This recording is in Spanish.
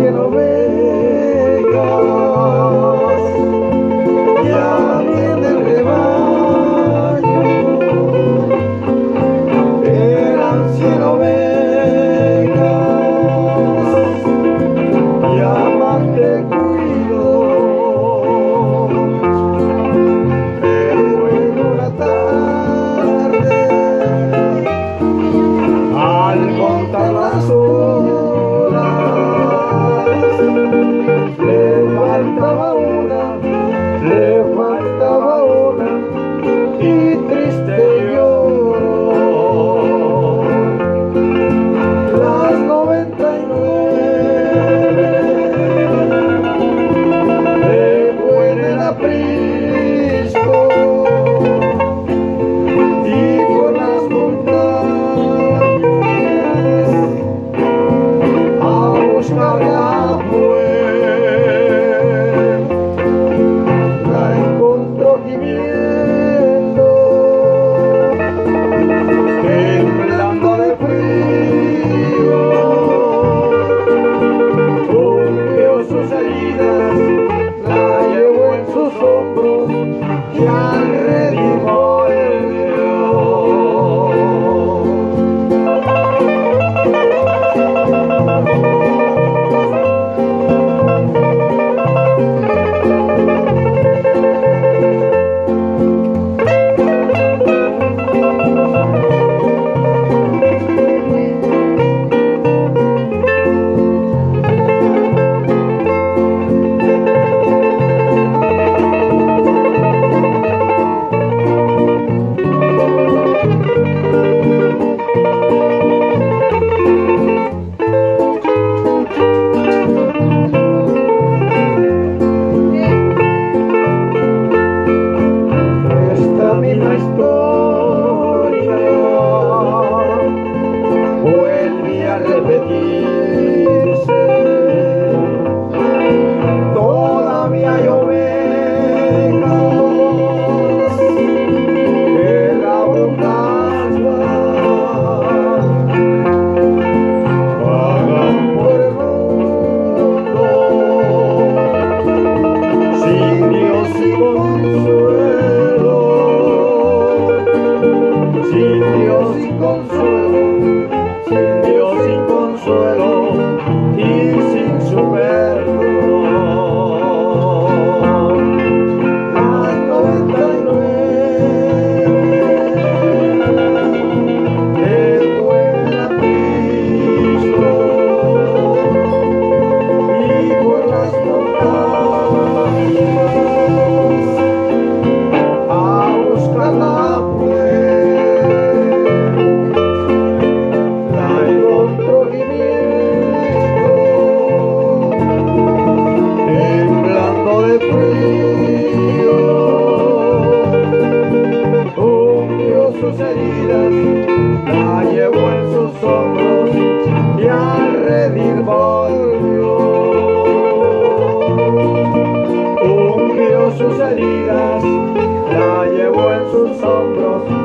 cielo y a volvió Ungió sus heridas, la llevó en sus hombros.